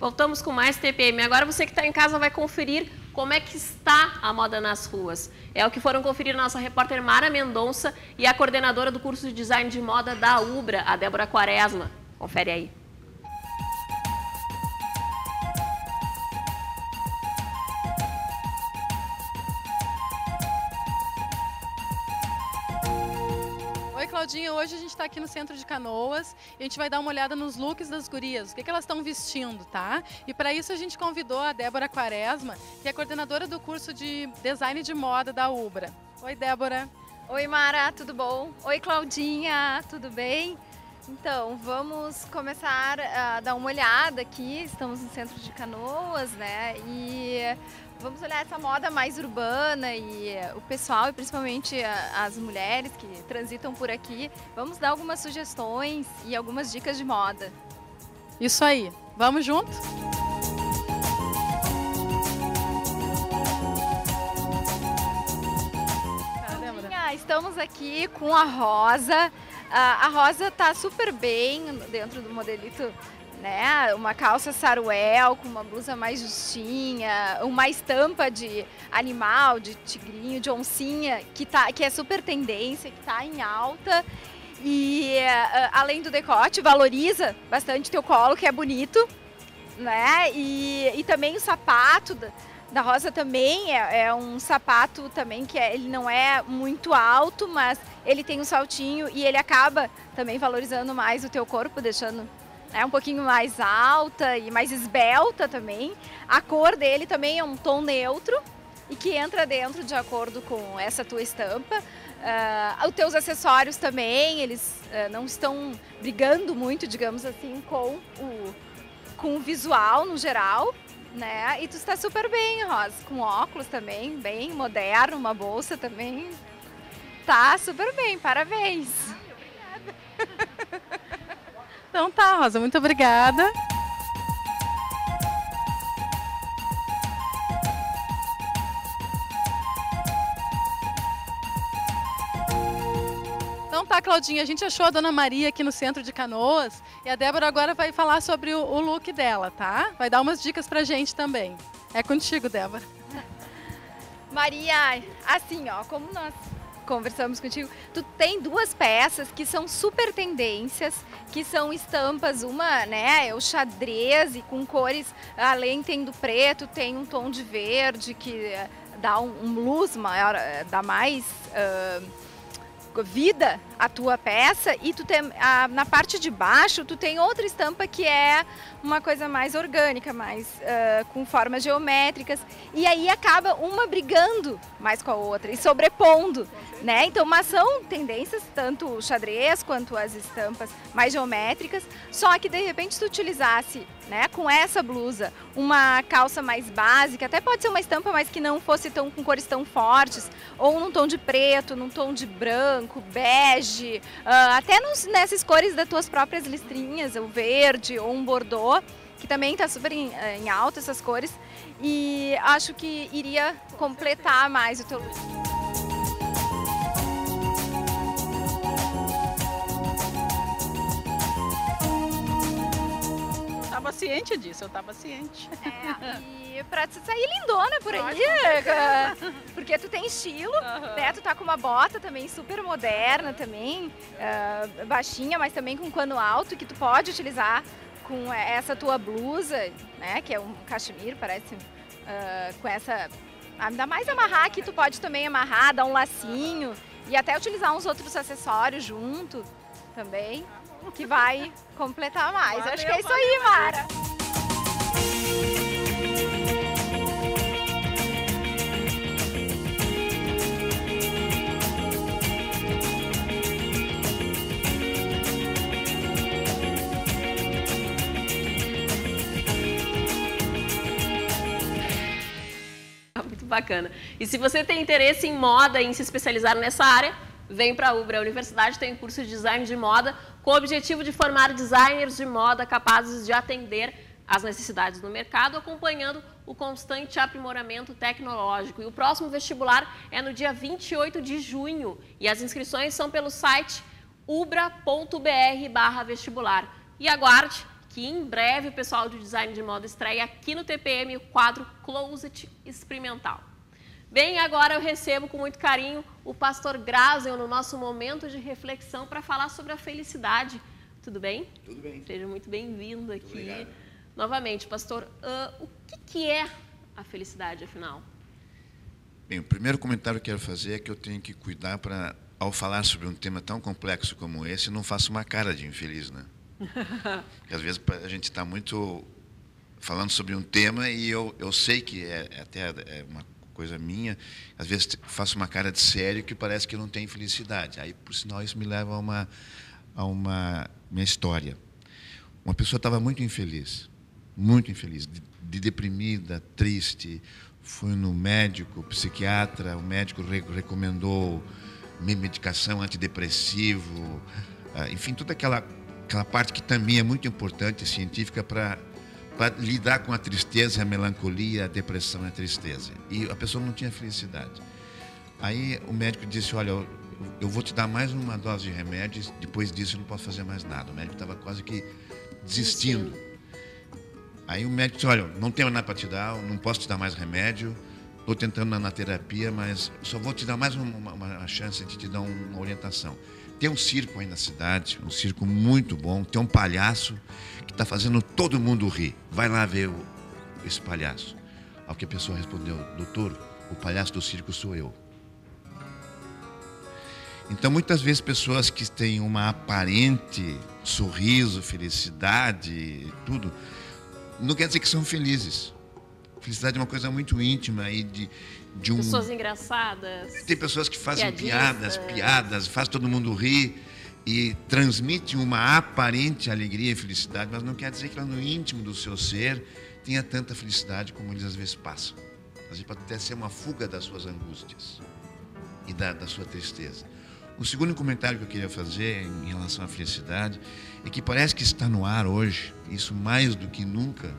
Voltamos com mais TPM. Agora você que está em casa vai conferir como é que está a moda nas ruas. É o que foram conferir nossa repórter Mara Mendonça e a coordenadora do curso de design de moda da UBRA, a Débora Quaresma. Confere aí. Claudinha, hoje a gente está aqui no centro de Canoas e a gente vai dar uma olhada nos looks das gurias, o que, que elas estão vestindo, tá? E para isso a gente convidou a Débora Quaresma, que é coordenadora do curso de design de moda da Ubra. Oi, Débora. Oi, Mara, tudo bom? Oi, Claudinha, tudo bem? Então, vamos começar a dar uma olhada aqui. Estamos no centro de Canoas, né? E vamos olhar essa moda mais urbana e o pessoal, e principalmente as mulheres que transitam por aqui. Vamos dar algumas sugestões e algumas dicas de moda. Isso aí. Vamos junto? Estamos aqui com a Rosa. A Rosa está super bem dentro do modelito né? Uma calça saruel com uma blusa mais justinha, uma estampa de animal, de tigrinho, de oncinha, que, tá, que é super tendência, que está em alta. E uh, além do decote, valoriza bastante teu colo, que é bonito, né? E, e também o sapato da, da Rosa também é, é, um sapato também que é, ele não é muito alto, mas ele tem um saltinho e ele acaba também valorizando mais o teu corpo, deixando é um pouquinho mais alta e mais esbelta também. A cor dele também é um tom neutro e que entra dentro de acordo com essa tua estampa. Uh, os teus acessórios também, eles uh, não estão brigando muito, digamos assim, com o, com o visual no geral, né? E tu está super bem, Rosa, com óculos também, bem moderno, uma bolsa também. Tá super bem, parabéns. Então tá, Rosa, muito obrigada. Então tá, Claudinha, a gente achou a Dona Maria aqui no centro de Canoas e a Débora agora vai falar sobre o look dela, tá? Vai dar umas dicas pra gente também. É contigo, Débora. Maria, assim, ó, como nós conversamos contigo, tu tem duas peças que são super tendências, que são estampas, uma, né, é o xadrez e com cores, além tem do preto, tem um tom de verde que eh, dá um, um luz maior, eh, dá mais uh, vida à tua peça e tu tem a, na parte de baixo tu tem outra estampa que é uma coisa mais orgânica, mais uh, com formas geométricas e aí acaba uma brigando mais com a outra e sobrepondo né? Então, mas são tendências, tanto o xadrez quanto as estampas mais geométricas, só que de repente tu utilizasse, né, com essa blusa, uma calça mais básica, até pode ser uma estampa, mas que não fosse tão com cores tão fortes, ou num tom de preto, num tom de branco, bege, uh, até nos, nessas cores das tuas próprias listrinhas, o verde ou um bordô, que também está super em, eh, em alta essas cores, e acho que iria completar mais o teu look. estava ciente disso, eu estava ciente. É, e pra tu sair lindona por aí, porque tu tem estilo, uhum. né? Tu tá com uma bota também super moderna também, uh, baixinha, mas também com cano alto, que tu pode utilizar com essa tua blusa, né? Que é um cachemir, parece, uh, com essa... Ainda mais amarrar aqui, tu pode também amarrar, dar um lacinho e até utilizar uns outros acessórios junto também que vai completar mais. Valeu, Acho que é isso aí, Mara. Bacana. E se você tem interesse em moda, em se especializar nessa área, vem para a UBRA. A universidade tem um curso de design de moda com o objetivo de formar designers de moda capazes de atender às necessidades do mercado, acompanhando o constante aprimoramento tecnológico. E o próximo vestibular é no dia 28 de junho e as inscrições são pelo site ubra.br/vestibular. E aguarde que em breve o pessoal do design de moda estreia aqui no TPM o quadro Closet Experimental. Bem, agora eu recebo com muito carinho o pastor Grazel no nosso momento de reflexão para falar sobre a felicidade. Tudo bem? Tudo bem. Seja muito bem-vindo aqui. Obrigado. Novamente, pastor, uh, o que, que é a felicidade, afinal? Bem, o primeiro comentário que eu quero fazer é que eu tenho que cuidar para, ao falar sobre um tema tão complexo como esse, não faça uma cara de infeliz, né? Porque às vezes a gente está muito falando sobre um tema e eu, eu sei que é, é até é uma coisa minha, às vezes faço uma cara de sério que parece que não tem felicidade. Aí, por sinal, isso me leva a uma, a uma minha história. Uma pessoa estava muito infeliz, muito infeliz, de, de deprimida, triste, fui no médico, psiquiatra, o médico re recomendou medicação antidepressivo, ah, enfim, toda aquela aquela parte que também é muito importante científica para lidar com a tristeza, a melancolia, a depressão e a tristeza. E a pessoa não tinha felicidade. Aí o médico disse: Olha, eu, vou te dar mais uma dose de remédios, depois disso eu não posso fazer mais nada. O médico estava quase que desistindo. Aí o médico disse: Olha, não tenho nada para te dar, não posso te dar mais remédio, estou tentando na, na, terapia, mas só vou te dar mais uma, uma, uma chance de te dar uma orientação. Tem um circo aí na cidade, um circo muito bom. Tem um palhaço que está fazendo todo mundo rir. Vai lá ver o, esse palhaço. Ao que a pessoa respondeu, doutor, o palhaço do circo sou eu. Então, muitas vezes, pessoas que têm uma aparente sorriso, felicidade, tudo, não quer dizer que são felizes. Felicidade é uma coisa muito íntima e de, de um. Pessoas engraçadas. Tem pessoas que fazem piadas, piadas, faz todo mundo rir e transmite uma aparente alegria e felicidade, mas não quer dizer que lá no íntimo do seu ser tenha tanta felicidade como eles às vezes passam. Às vezes pode até ser uma fuga das suas angústias e da, da sua tristeza. O segundo comentário que eu queria fazer em relação à felicidade é que parece que está no ar hoje, isso mais do que nunca,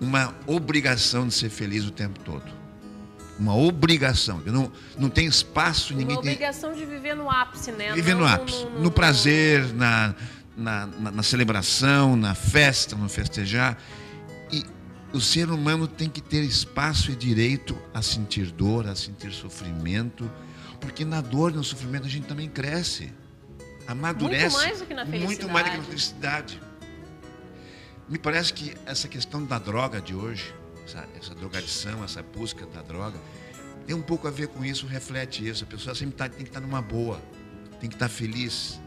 uma obrigação de ser feliz o tempo todo. Uma obrigação. Não, não tem espaço, ninguém Uma obrigação tem... de viver no ápice, né? Viver no, no ápice. No, no, no prazer, na, na, na, na celebração, na festa, no festejar. E o ser humano tem que ter espaço e direito a sentir dor, a sentir sofrimento, porque na dor no sofrimento a gente também cresce. Amadurece. Muito mais do que na felicidade. Muito mais do que na felicidade. Me parece que essa questão da droga de hoje, essa, essa drogadição, essa busca da droga, tem um pouco a ver com isso, reflete isso. A pessoa sempre tá, tem que estar tá numa boa, tem que estar tá feliz.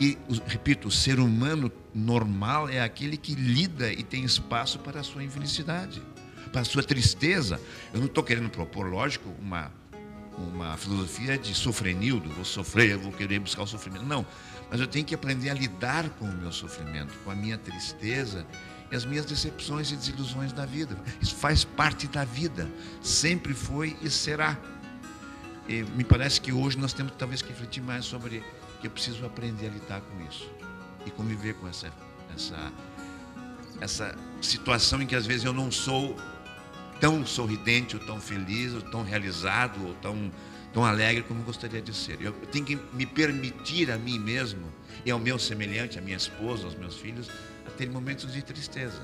E, repito, o ser humano normal é aquele que lida e tem espaço para a sua infelicidade, para a sua tristeza. Eu não estou querendo propor, lógico, uma, uma filosofia de sofrenildo, vou sofrer, vou querer buscar o sofrimento. Não, mas eu tenho que aprender a lidar com o meu sofrimento, com a minha tristeza e as minhas decepções e desilusões da vida. Isso faz parte da vida, sempre foi e será. E me parece que hoje nós temos talvez que refletir mais sobre que eu preciso aprender a lidar com isso e conviver com essa essa essa situação em que às vezes eu não sou tão sorridente, ou tão feliz, ou tão realizado, ou tão tão alegre como gostaria de ser. Eu tenho que me permitir a mim mesmo e ao meu semelhante, à minha esposa, aos meus filhos, a ter momentos de tristeza.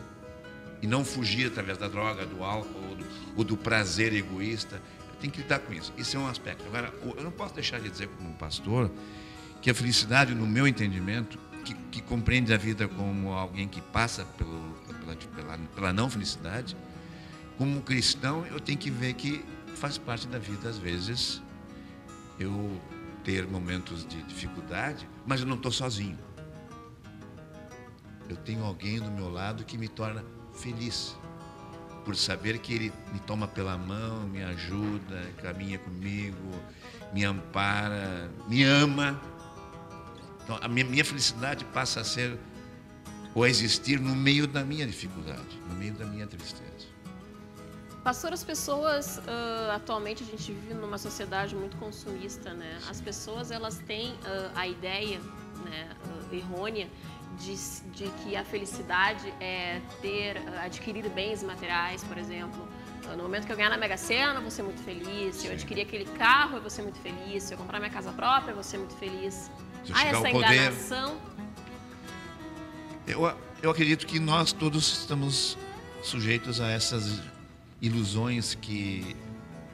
E não fugir através da droga, do álcool ou do, ou do prazer egoísta. Eu tenho que lidar com isso. Isso é um aspecto. Agora, eu não posso deixar de dizer como pastor que a felicidade, no meu entendimento, que, que compreende a vida como alguém que passa pelo, pela, pela, pela não felicidade, como cristão, eu tenho que ver que faz parte da vida, às vezes, eu ter momentos de dificuldade, mas eu não estou sozinho. Eu tenho alguém do meu lado que me torna feliz, por saber que ele me toma pela mão, me ajuda, caminha comigo, me ampara, me ama. Então, a minha, felicidade passa a ser ou a existir no meio da minha dificuldade, no meio da minha tristeza. Pastor, as pessoas, uh, atualmente a gente vive numa sociedade muito consumista, né? As pessoas, elas têm uh, a ideia né, uh, errônea de, de, que a felicidade é ter, adquirir bens materiais, por exemplo. No momento que eu ganhar na Mega Sena, eu vou ser muito feliz. Se eu adquirir aquele carro, eu vou ser muito feliz. Se eu comprar minha casa própria, eu vou ser muito feliz. Ah, essa enganação. Eu, eu acredito que nós todos estamos sujeitos a essas ilusões que,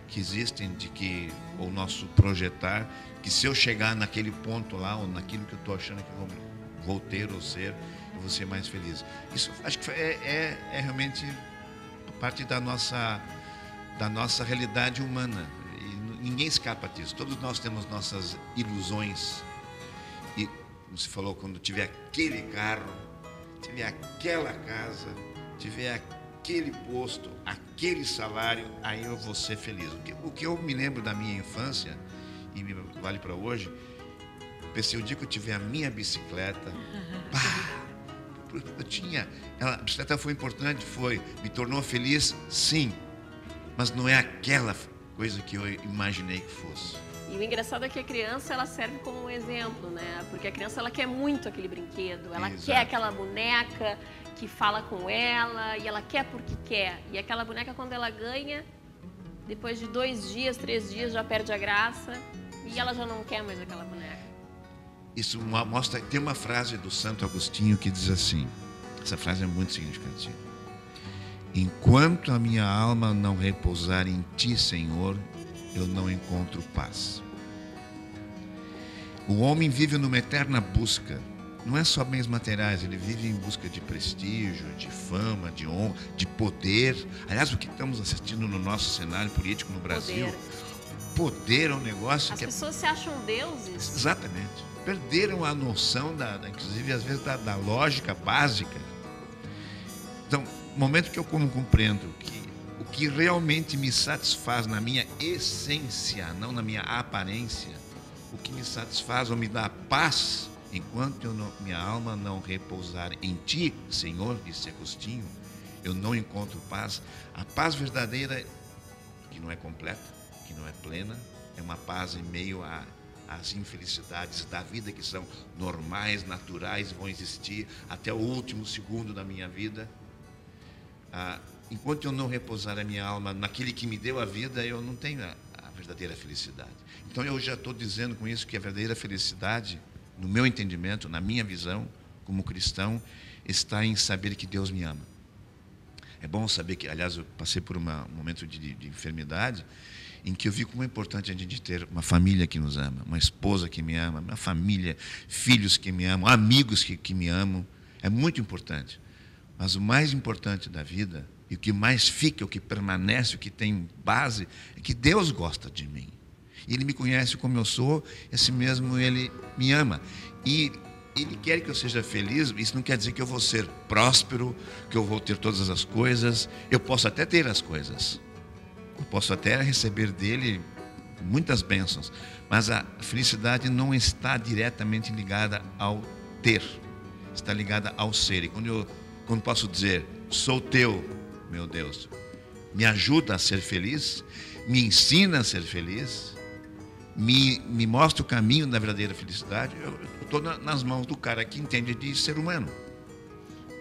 que existem de que o nosso projetar, que se eu chegar naquele ponto lá, ou naquilo que eu estou achando que vou, vou ter ou ser, eu vou ser mais feliz. Isso acho que é, é, é realmente parte da nossa, da nossa realidade humana. E ninguém escapa disso. Todos nós temos nossas ilusões. E, como você falou, quando tiver aquele carro, tiver aquela casa, tiver aquele posto, aquele salário, aí eu vou ser feliz. O que, o que eu me lembro da minha infância, e me vale para hoje, pensei o dia que eu tiver a minha bicicleta, pá, eu tinha, a bicicleta foi importante, foi, me tornou feliz, sim, mas não é aquela coisa que eu imaginei que fosse. E o engraçado é que a criança ela serve como um exemplo, né? Porque a criança ela quer muito aquele brinquedo, ela Exato. quer aquela boneca que fala com ela e ela quer porque quer. E aquela boneca quando ela ganha, depois de dois dias, três dias já perde a graça e ela já não quer mais aquela boneca. Isso mostra, tem uma frase do Santo Agostinho que diz assim. Essa frase é muito significativa. Enquanto a minha alma não repousar em ti, Senhor, eu não encontro paz. O homem vive numa eterna busca. Não é só bens materiais, ele vive em busca de prestígio, de fama, de honra, de poder. Aliás, o que estamos assistindo no nosso cenário político no Brasil, poder, poder é um negócio As que. As é pessoas é... se acham deuses. Exatamente. Perderam a noção, da, da inclusive às vezes, da, da lógica básica. Então, no momento que eu compreendo que que realmente me satisfaz na minha essência, não na minha aparência, o que me satisfaz ou me dá paz, enquanto não, minha alma não repousar em ti, Senhor, disse Agostinho, eu não encontro paz. A paz verdadeira, que não é completa, que não é plena, é uma paz em meio a as infelicidades da vida que são normais, naturais, vão existir até o último segundo da minha vida. Ah, enquanto eu não repousar a minha alma naquele que me deu a vida, eu não tenho a, a verdadeira felicidade. Então eu já estou dizendo com isso que a verdadeira felicidade, no meu entendimento, na minha visão, como cristão, está em saber que Deus me ama. É bom saber que, aliás, eu passei por uma, um momento de, de, de enfermidade em que eu vi como é importante a gente ter uma família que nos ama, uma esposa que me ama, uma família, filhos que me amam, amigos que, que me amam. É muito importante. Mas o mais importante da vida e o que mais fica, o que permanece, o que tem base, é que Deus gosta de mim. Ele me conhece como eu sou, esse mesmo Ele me ama. E Ele quer que eu seja feliz, isso não quer dizer que eu vou ser próspero, que eu vou ter todas as coisas. Eu posso até ter as coisas. Eu posso até receber dele muitas bênçãos. Mas a felicidade não está diretamente ligada ao ter, está ligada ao ser. E quando eu quando posso dizer, sou teu, meu Deus. Me ajuda a ser feliz, me ensina a ser feliz, me, me mostra o caminho da verdadeira felicidade. Eu estou nas mãos do cara que entende de ser humano.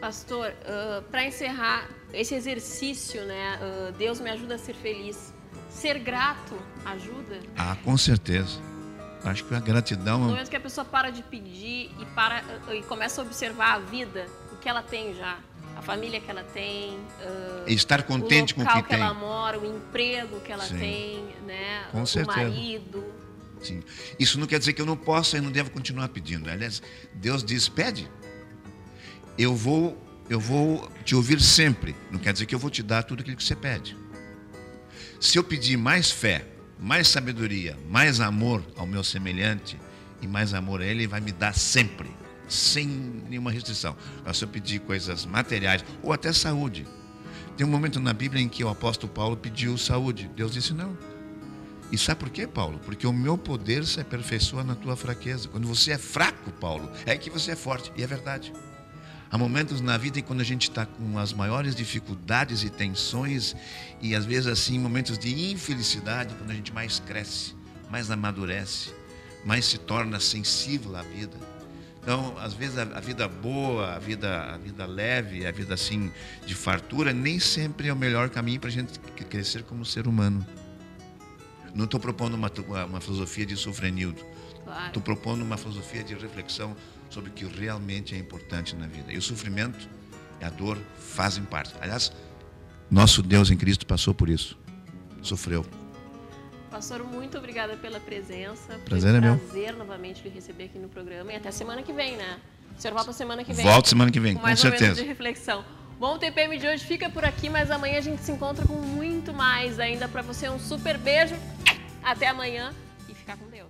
Pastor, uh, para encerrar esse exercício, né? Uh, Deus me ajuda a ser feliz. Ser grato ajuda? Ah, com certeza. Acho que a gratidão. No momento que a pessoa para de pedir e para uh, e começa a observar a vida, o que ela tem já, a família que ela tem, uh, estar contente com o que, que tem. ela mora, o emprego que ela Sim. tem, né? Com o certeza. marido. Sim. Isso não quer dizer que eu não possa e não devo continuar pedindo. Aliás, Deus diz: pede. Eu vou, eu vou te ouvir sempre. Não quer dizer que eu vou te dar tudo aquilo que você pede. Se eu pedir mais fé, mais sabedoria, mais amor ao meu semelhante e mais amor a ele, ele vai me dar sempre sem nenhuma restrição. Se eu pedir coisas materiais ou até saúde. Tem um momento na Bíblia em que o apóstolo Paulo pediu saúde. Deus disse não. E sabe por quê, Paulo? Porque o meu poder se aperfeiçoa na tua fraqueza. Quando você é fraco, Paulo, é que você é forte. E é verdade. Há momentos na vida em quando a gente está com as maiores dificuldades e tensões, e às vezes assim, momentos de infelicidade, quando a gente mais cresce, mais amadurece, mais se torna sensível à vida. Então, às vezes a, a, vida boa, a vida, a vida leve, a vida assim de fartura, nem sempre é o melhor caminho para a gente crescer como ser humano. Não estou propondo uma, uma filosofia de sofrenildo. Claro. Estou propondo uma filosofia de reflexão sobre o que realmente é importante na vida. E o sofrimento e a dor fazem parte. Aliás, nosso Deus em Cristo passou por isso. Sofreu. Pastor, muito obrigada pela presença. Prazer Foi é um meu. prazer novamente lhe receber aqui no programa. E até semana que vem, né? O senhor volta semana que vem. Volto semana que vem, com com mais certeza. de reflexão. Bom, o TPM de hoje fica por aqui, mas amanhã a gente se encontra com muito mais ainda para você. Um super beijo. Até amanhã e ficar com Deus.